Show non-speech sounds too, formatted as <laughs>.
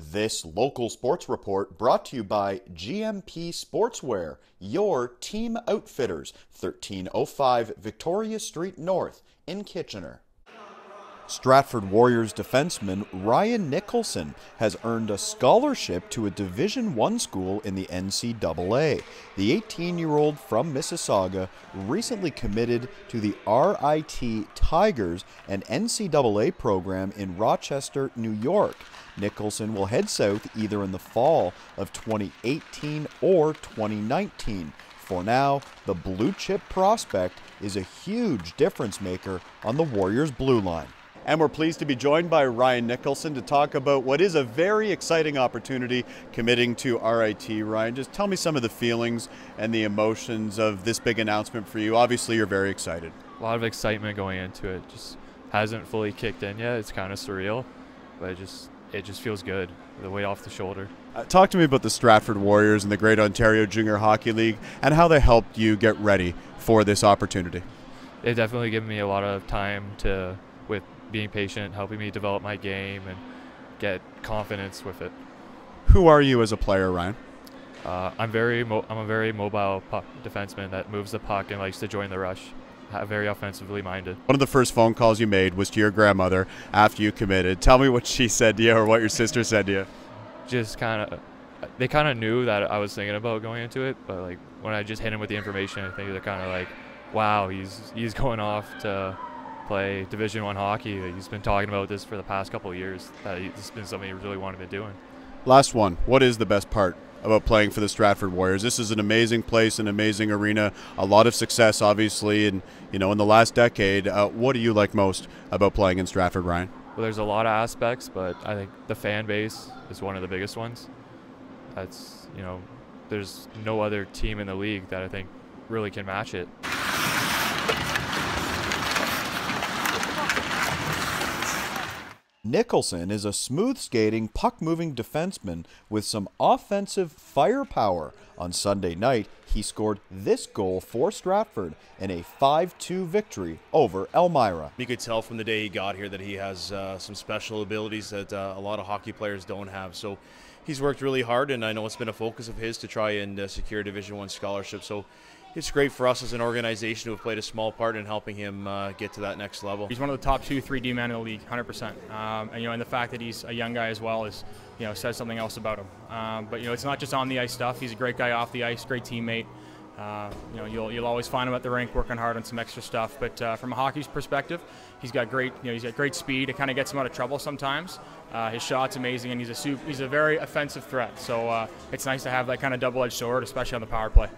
This local sports report brought to you by GMP Sportswear, your team outfitters, 1305 Victoria Street North in Kitchener. Stratford Warriors defenseman Ryan Nicholson has earned a scholarship to a Division 1 school in the NCAA. The 18-year-old from Mississauga recently committed to the RIT Tigers, an NCAA program in Rochester, New York. Nicholson will head south either in the fall of 2018 or 2019. For now, the blue chip prospect is a huge difference maker on the Warriors' blue line. And we're pleased to be joined by Ryan Nicholson to talk about what is a very exciting opportunity committing to RIT. Ryan, just tell me some of the feelings and the emotions of this big announcement for you. Obviously, you're very excited. A lot of excitement going into it. Just hasn't fully kicked in yet. It's kind of surreal, but it just it just feels good. The weight off the shoulder. Uh, talk to me about the Stratford Warriors and the Great Ontario Junior Hockey League and how they helped you get ready for this opportunity. It definitely given me a lot of time to with being patient, helping me develop my game and get confidence with it. Who are you as a player, Ryan? Uh, I'm very mo- I'm a very mobile puck defenseman that moves the puck and likes to join the rush. Very offensively minded. One of the first phone calls you made was to your grandmother after you committed. Tell me what she said to you or what your sister said to you. Just kind of, they kind of knew that I was thinking about going into it, but like when I just hit him with the information, I think they're kind of like, "Wow, he's he's <laughs> going off to play Division One hockey. He's been talking about this for the past couple years. That it's been something he really wanted to be doing. Last one. What is the best part about playing for the Stratford Warriors? This is an amazing place, an amazing arena, a lot of success, obviously, and you know, in the last decade. Uh, what do you like most about playing in Stratford, Ryan? Well, there's a lot of aspects, but I think the fan base is one of the biggest ones. That's you know, there's no other team in the league that I think really can match it. Nicholson is a smooth skating, puck moving defenseman with some offensive firepower. On Sunday night, he scored this goal for Stratford in a 5 2 victory over Elmira. You could tell from the day he got here that he has uh, some special abilities that uh, a lot of hockey players don't have. So he's worked really hard, and I know it's been a focus of his to try and uh, secure a Division One scholarship. So it's great for us as an organization to have played a small part in helping him uh, get to that next level. He's one of the top two, three D men in the league, 100%. Um, and you know, and the fact that he's a young guy as well is, you know, says something else about him. Um, but you know, it's not just on the ice stuff. He's a great guy off the ice, great teammate. Uh, you know, you'll, you'll always find him at the rink working hard on some extra stuff. But uh, from a hockey's perspective, he's got great, you know, he's got great speed. It kind of gets him out of trouble sometimes. Uh, his shot's amazing, and he's a super, he's a very offensive threat. So uh, it's nice to have that kind of double-edged sword, especially on the power play.